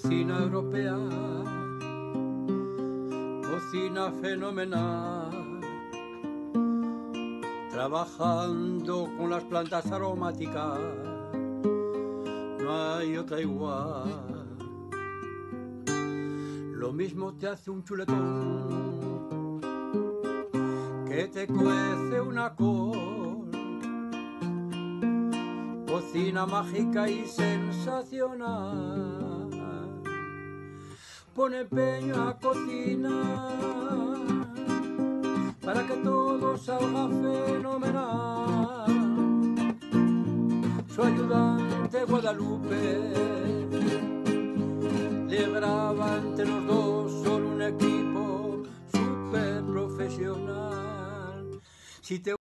cocina europea, cocina fenomenal, trabajando con las plantas aromáticas, no hay otra igual. Lo mismo te hace un chuletón que te cuece una col. Cocina mágica y sensacional. Pone peño a cocinar para que todo salga fenomenal. Su ayudante Guadalupe le graba entre los dos son un equipo super profesional. Si te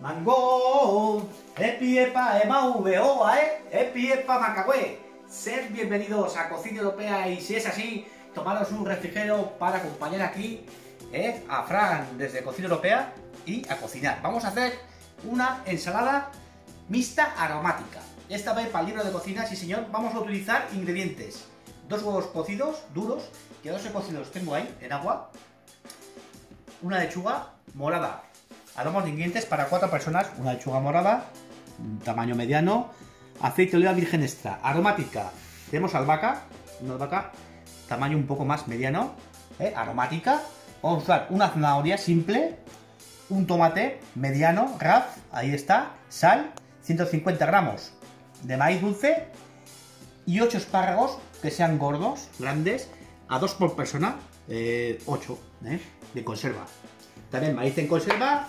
Mango, epi epa emauveoa, eh, epi epa macagüe. Sed bienvenidos a Cocina Europea y si es así, tomaros un refrigerio para acompañar aquí eh, a Fran desde Cocina Europea y a cocinar. Vamos a hacer una ensalada mixta aromática. Esta vez para el libro de cocina, sí señor, vamos a utilizar ingredientes. Dos huevos cocidos, duros, que dos he cocido los tengo ahí, en agua. Una lechuga morada. Hablamos de ingredientes para cuatro personas. Una lechuga morada, tamaño mediano. Aceite de oliva virgen extra. Aromática. Tenemos albahaca, una albahaca, tamaño un poco más mediano. ¿eh? Aromática. Vamos a usar una zanahoria simple, un tomate mediano, raz, ahí está, sal, 150 gramos de maíz dulce y 8 espárragos que sean gordos, grandes, a 2 por persona, 8 ¿eh? de conserva. También maíz en conserva,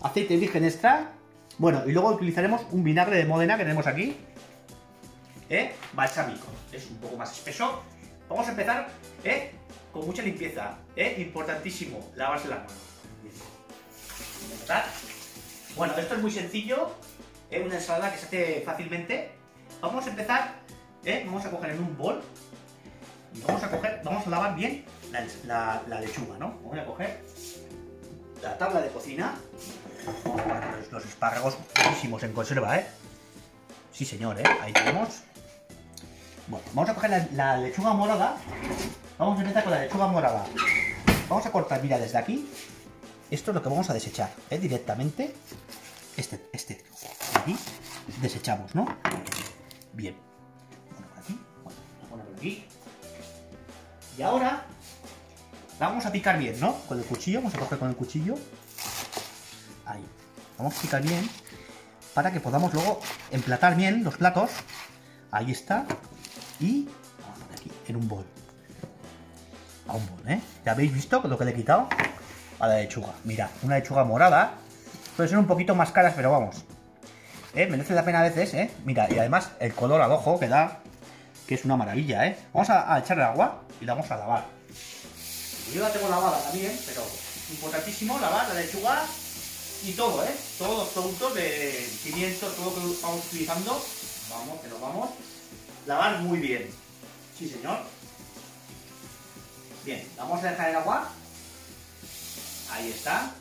aceite virgen extra, bueno, y luego utilizaremos un vinagre de Módena que tenemos aquí, ¿eh? balsámico, es un poco más espeso. Vamos a empezar ¿eh? con mucha limpieza, ¿eh? importantísimo, lavarse las manos. Bueno, esto es muy sencillo, es una ensalada que se hace fácilmente. Vamos a empezar, ¿eh? vamos a coger en un bol vamos a coger, vamos a lavar bien la, lechuga, ¿no? Voy a coger la tabla de cocina, vamos los, los espárragos buenísimos en conserva, ¿eh? Sí, señor, ¿eh? Ahí tenemos. Bueno, vamos a coger la, lechuga morada. Vamos a empezar con la lechuga morada. Vamos a cortar, mira, desde aquí. Esto es lo que vamos a desechar, ¿eh? Directamente. Este, este. Aquí. Desechamos, ¿no? Bien. Bueno, por aquí. Bueno, vamos aquí. Y ahora la vamos a picar bien, ¿no? Con el cuchillo, vamos a coger con el cuchillo. Ahí. Vamos a picar bien para que podamos luego emplatar bien los platos. Ahí está. Y vamos a aquí, en un bol. A un bol, ¿eh? ¿Ya habéis visto lo que le he quitado? A la lechuga. Mira, una lechuga morada. Puede ser un poquito más caras, pero vamos. ¿Eh? Merece la pena a veces, ¿eh? Mira, y además el color al ojo que da, que es una maravilla, ¿eh? Vamos a, a echarle agua y la vamos a lavar. Yo la tengo lavada también, pero importantísimo lavar la lechuga y todo, ¿eh? Todos los productos de pimiento, todo lo que vamos utilizando, vamos, que lo vamos. Lavar muy bien. Sí, señor. Bien, vamos a dejar en agua. Ahí está.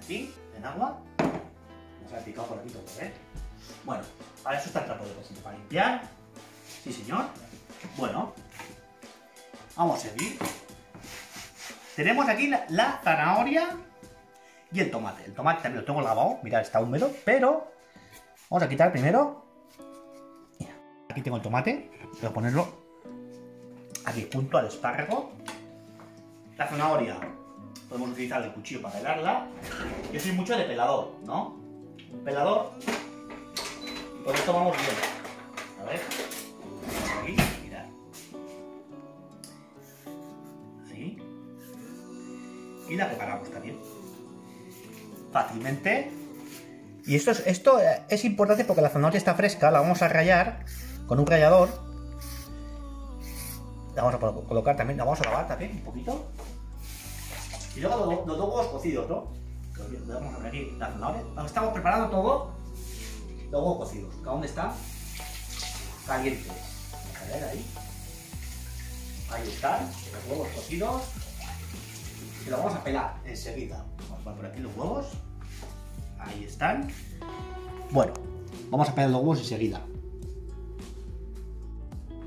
Aquí, en agua. Vamos a picado por aquí todo, ¿eh? Bueno, para eso está el trapo de cocina, para limpiar. Sí, señor. Bueno, vamos a seguir. Tenemos aquí la, la zanahoria y el tomate. El tomate también lo tengo lavado, mirad, está húmedo, pero vamos a quitar primero. Aquí tengo el tomate, voy a ponerlo aquí junto al espárrago. La zanahoria, podemos utilizar el cuchillo para pelarla. Yo soy mucho de pelador, ¿no? Pelador. Y con esto vamos bien. A ver. Aquí, mirad. Ahí. Y la preparamos también. Fácilmente. Y esto es, esto es importante porque la zanahoria está fresca, la vamos a rallar con un rallador. La vamos a colo- colocar también, vamos a lavar también un poquito. Y luego los, huevos cocidos, ¿no? Vamos a poner aquí la. Estamos preparando todo. Los huevos cocidos. ¿Cada dónde están? Calientes. Vamos a ver ahí. Ahí están, los huevos cocidos. Y los vamos a pelar enseguida. Vamos a poner aquí los huevos. Ahí están. Bueno, vamos a pelar los huevos enseguida.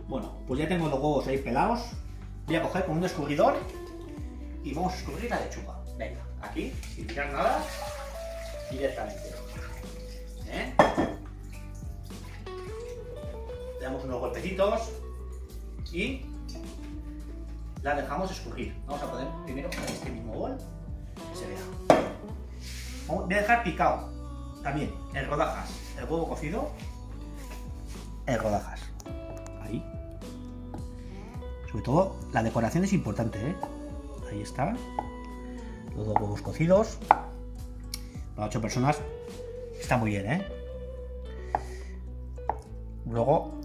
Bueno, pues ya tengo los huevos ahí pelados. Voy a coger con un escurridor y vamos a escurrir la lechuga. Venga, aquí, sin tirar nada, directamente. ¿Eh? Le damos unos golpecitos y la dejamos escurrir. Vamos a poner primero en este mismo bol, que se vea. Voy a dejar picado también en rodajas el huevo cocido en rodajas. Sobre todo, la decoración es importante, ¿eh? Ahí está. Los dos huevos cocidos. Para ocho personas está muy bien, ¿eh? Luego,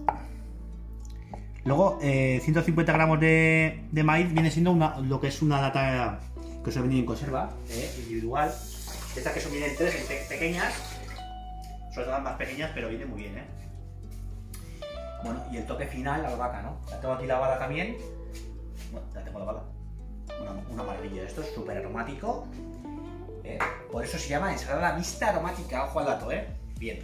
luego 150 eh, gramos de, maíz viene siendo una, lo que es una lata que se ha venido en conserva, ¿eh? individual. Estas que son vienen tres pequeñas, sobre todo las más pequeñas, pero viene muy bien, ¿eh? Bueno, y el toque final, la albahaca, ¿no? La tengo aquí lavada también. Bueno, la tengo lavada. Una, una maravilla. Esto es súper aromático. Eh, por eso se llama ensalada mixta aromática. Ojo al dato, ¿eh? Bien.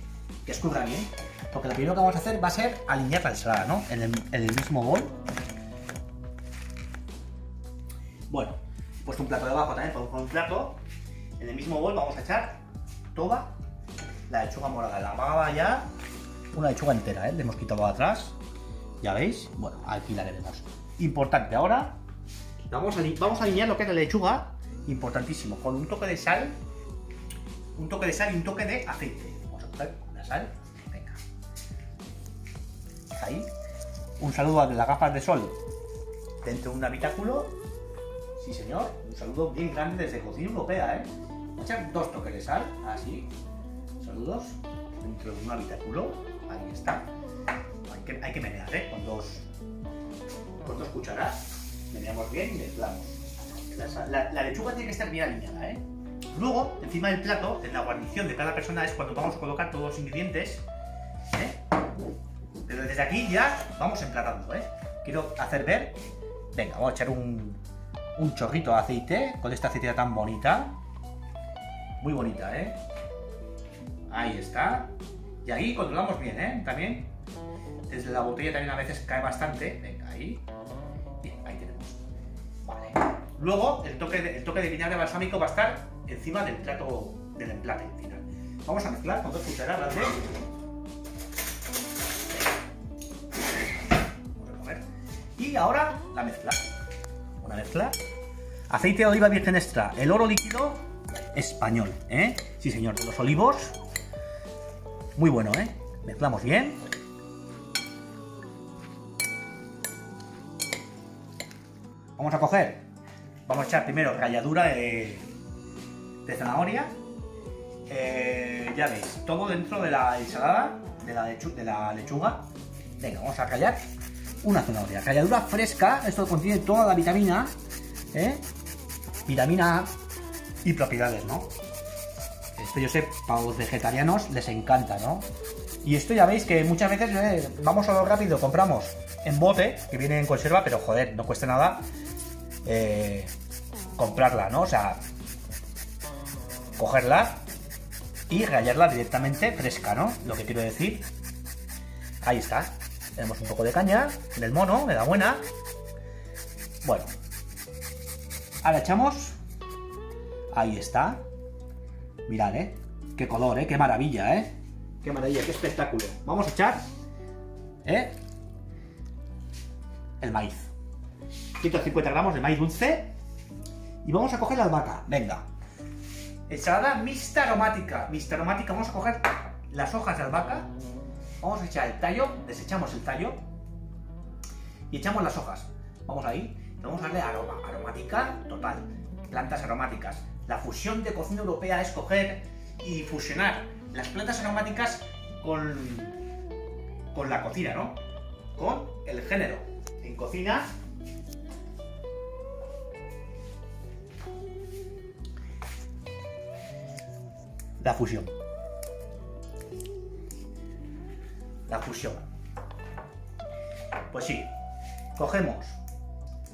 Que escurra bien. Porque lo primero que vamos a hacer va a ser alinear la ensalada, ¿no? En el, mismo bol. Bueno, he puesto un plato debajo también con un plato. En el mismo bol vamos a echar toda la lechuga morada. La lavada ya una lechuga entera, ¿eh? Le hemos quitado atrás. Ya veis. Bueno, aquí la veremos. Importante, ahora vamos a, vamos a alinear lo que es la lechuga. Importantísimo. Con un toque de sal. Un toque de sal y un toque de aceite. Vamos a coger la sal. Venga. Ahí. Un saludo a las gafas de sol dentro de un habitáculo. Sí, señor. Un saludo bien grande desde Cocina Europea, ¿eh? Echar dos toques de sal. Así. Saludos. Dentro de un habitáculo. Ahí está. Hay que, hay menear, ¿eh? Con dos, con dos cucharas. Meneamos bien y mezclamos. La, la, lechuga tiene que estar bien alineada, ¿eh? Luego, encima del plato, en la guarnición de cada persona es cuando vamos a colocar todos los ingredientes. ¿eh? Pero desde aquí ya vamos emplatando, ¿eh? Quiero hacer ver. Venga, vamos a echar un, un chorrito de aceite con esta aceitera tan bonita. Muy bonita, ¿eh? Ahí está. Y ahí controlamos bien, ¿eh? También. Desde la botella también a veces cae bastante. Venga, ahí. Bien, ahí tenemos. Vale. Luego, el toque de, el toque de vinagre balsámico va a estar encima del plato del emplate final. Vamos a mezclar con dos cucharadas de... Y ahora la mezcla. Una mezcla. Aceite de oliva virgen extra. El oro líquido español, ¿eh? Sí, señor. De los olivos muy bueno, ¿eh? Mezclamos bien. Vamos a coger, vamos a echar primero ralladura de, zanahoria. Eh, ya veis, todo dentro de la ensalada, de la, lechuga. Venga, vamos a rallar una zanahoria. Ralladura fresca, esto contiene toda la vitamina, ¿eh? Vitamina A y propiedades, ¿no? Esto yo sé, para los vegetarianos les encanta, ¿no? Y esto ya veis que muchas veces eh, vamos a lo rápido, compramos en bote, que viene en conserva, pero joder, no cuesta nada eh, comprarla, ¿no? O sea, cogerla y rallarla directamente fresca, ¿no? Lo que quiero decir. Ahí está. Tenemos un poco de caña del mono, me da buena. Bueno. Ahora echamos. Ahí está. Mirad, ¿eh? Qué color, ¿eh? Qué maravilla, ¿eh? Qué maravilla, qué espectáculo. Vamos a echar, ¿eh? El maíz. 150 gramos de maíz dulce. Y vamos a coger la albahaca. Venga. Ensalada mixta aromática. Mixta aromática. Vamos a coger las hojas de albahaca. Vamos a echar el tallo. Desechamos el tallo. Y echamos las hojas. Vamos ahí. Vamos a darle aroma. Aromática total. Plantas aromáticas. La fusión de cocina europea es coger y fusionar las plantas aromáticas con, con la cocina, ¿no? Con el género. En cocina la fusión. La fusión. Pues sí, cogemos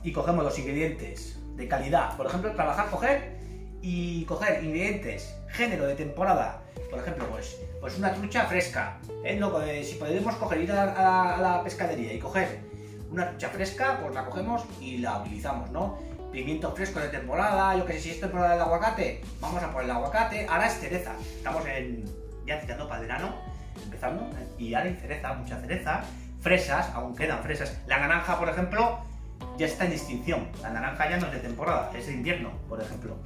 y cogemos los ingredientes de calidad. Por ejemplo, trabajar, coger y coger ingredientes, género de temporada, por ejemplo, pues, pues una trucha fresca. ¿eh? si podemos coger, ir a la, pescadería y coger una trucha fresca, pues la cogemos y la utilizamos, ¿no? Pimientos frescos de temporada, yo que sé, si es temporada del aguacate, vamos a por el aguacate. Ahora es cereza, estamos en, ya citando para el verano, empezando, y ahora hay cereza, mucha cereza. Fresas, aún quedan fresas. La naranja, por ejemplo, ya está en extinción. La naranja ya no es de temporada, es de invierno, por ejemplo.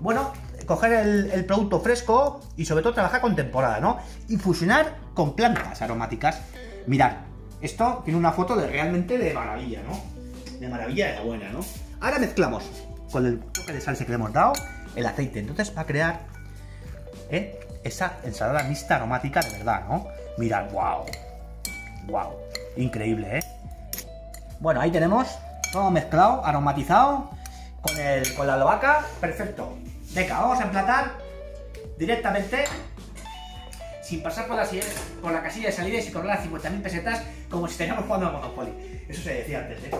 Bueno, coger el, producto fresco y sobre todo trabajar con temporada, ¿no? Y fusionar con plantas aromáticas. Mirad, esto tiene una foto de realmente de maravilla, ¿no? De maravilla de la buena, ¿no? Ahora mezclamos con el toque de salsa que le hemos dado el aceite. Entonces va a crear ¿eh? esa ensalada mixta aromática de verdad, ¿no? Mirad, wow. Wow. Increíble, ¿eh? Bueno, ahí tenemos todo mezclado, aromatizado con, el, con la albahaca. Perfecto. Venga, vamos a emplatar directamente sin pasar por la, por la casilla de salida y sin cobrar las 50.000 pesetas como si estuviéramos jugando al Monopoly. Eso se decía antes, ¿eh?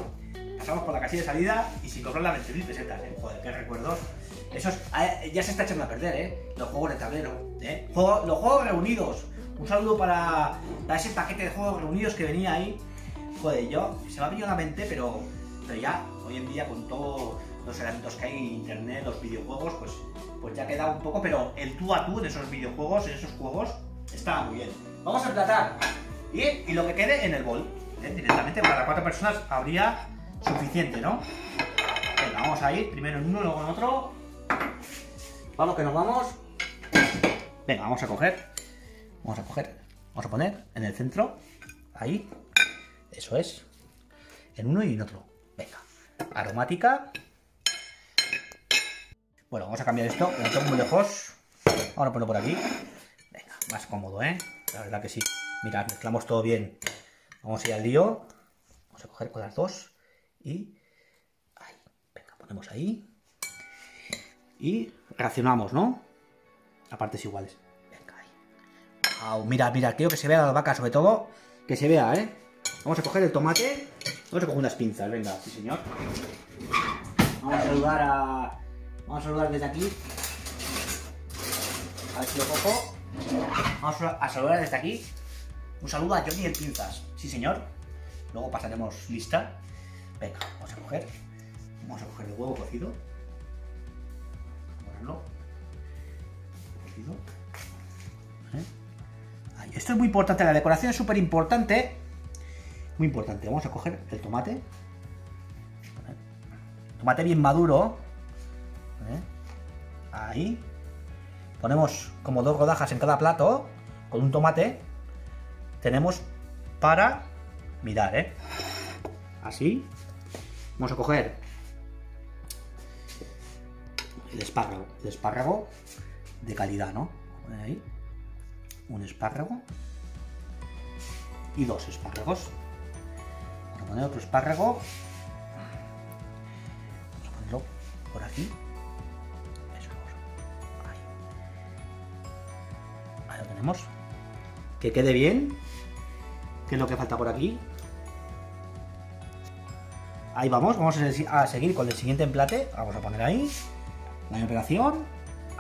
Pasamos por la casilla de salida y sin cobrar las 20.000 pesetas, ¿eh? Joder, qué recuerdos. Eso ya se está echando a perder, ¿eh? Los juegos de tablero, ¿eh? los juegos reunidos. Un saludo para, ese paquete de juegos reunidos que venía ahí. Joder, yo, se me ha venido la mente, pero, pero ya, hoy en día con todos los elementos que hay en internet, los videojuegos, pues, pues ya queda un poco, pero el tú a tú en esos videojuegos, en esos juegos, está muy bien. Vamos a emplatar y, y lo que quede en el bol. ¿eh? Directamente para cuatro personas habría suficiente, ¿no? Venga, vamos a ir primero en uno, luego en otro. Vamos que nos vamos. Venga, vamos a coger. Vamos a coger. Vamos a poner en el centro. Ahí. Eso es. En uno y en otro. Aromática. Bueno, vamos a cambiar esto. Lo tengo muy lejos. Vamos a ponerlo por aquí. Venga, más cómodo, ¿eh? La verdad que sí. Mirad, mezclamos todo bien. Vamos a ir al lío. Vamos a coger con las dos. Y... Ahí. Venga, ponemos ahí. Y reaccionamos, ¿no? A partes iguales. Venga, ahí. Wow, mira, mira, quiero que se vea la vaca sobre todo. Que se vea, ¿eh? Vamos a coger el tomate. Vamos a unas pinzas, venga, sí señor. Vamos a saludar a... Vamos a saludar desde aquí. A ver si lo cojo. Vamos a saludar desde aquí. Un saludo a Johnny el Pinzas. Sí, señor. Luego pasaremos lista. Venga, vamos a coger. Vamos a coger el huevo cocido. Ponerlo. Cocido. ¿Eh? Esto es muy importante. La decoración es súper importante. Muy importante. Vamos a coger el tomate. Tomate bien maduro. ¿Eh? Ahí. Ponemos como dos rodajas en cada plato con un tomate. Tenemos para mirar, ¿eh? Así. Vamos a coger el espárrago. El espárrago de calidad, ¿no? Ahí. Un espárrago. Y dos espárragos. A poner otro espárrago. Vamos a ponerlo por aquí. Ahí lo tenemos. Que quede bien. ¿Qué es lo que falta por aquí? Ahí vamos, vamos a seguir con el siguiente emplate. Vamos a poner ahí. La operación.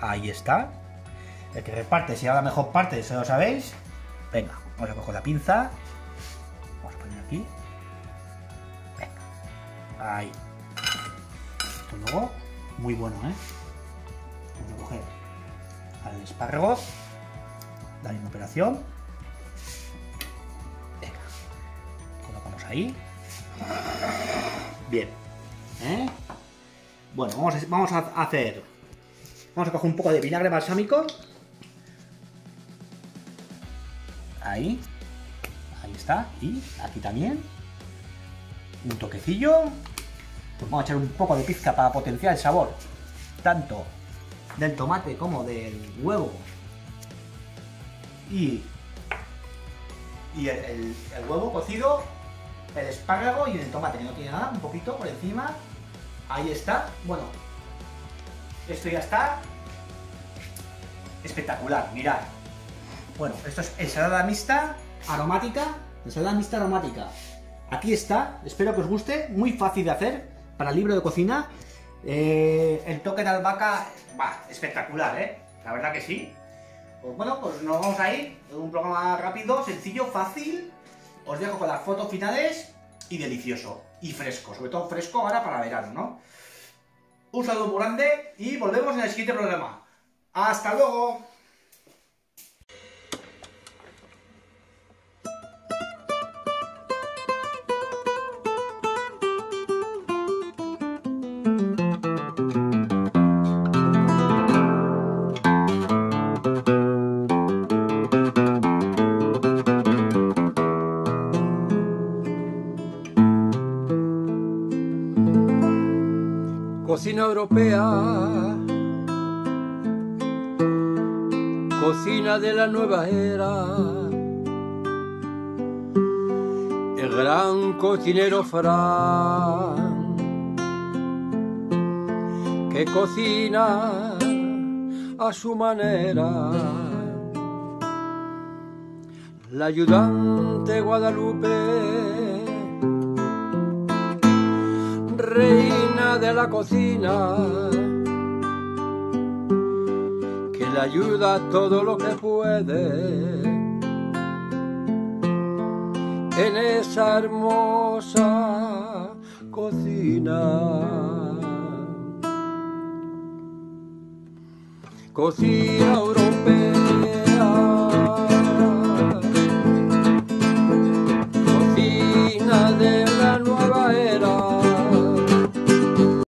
Ahí está. El que reparte será la mejor parte, eso lo sabéis. Venga, vamos a coger la pinza. Vamos a poner aquí. Ahí. Luego, muy bueno, ¿eh? Vamos a coger al espárrago la misma operación. Venga. Colocamos ahí. Bien. ¿Eh? Bueno, vamos vamos a hacer... Vamos a coger un poco de vinagre balsámico. Ahí. Ahí está. Y aquí también. Un toquecillo. Vamos a echar un poco de pizca para potenciar el sabor. Tanto del tomate como del huevo y, y el, el, el, huevo cocido, el espárrago y el tomate, que no tiene nada, un poquito por encima. Ahí está. Bueno, esto ya está espectacular, mirad. Bueno, esto es ensalada mixta aromática, ensalada mixta aromática. Aquí está, espero que os guste, muy fácil de hacer para el libro de cocina. Eh, el toque de albahaca, va, espectacular, ¿eh? La verdad que sí. Pues bueno, pues nos vamos a ir. Un programa rápido, sencillo, fácil. Os dejo con las fotos finales. y delicioso. Y fresco, sobre todo fresco ahora para verano, ¿no? Un saludo muy grande y volvemos en el siguiente programa. ¡Hasta luego! Cocina europea, cocina de la nueva era. El gran cocinero Fran, que cocina a su manera. La ayudante Guadalupe de la cocina, que le ayuda todo lo que puede en esa hermosa cocina. Cocina europea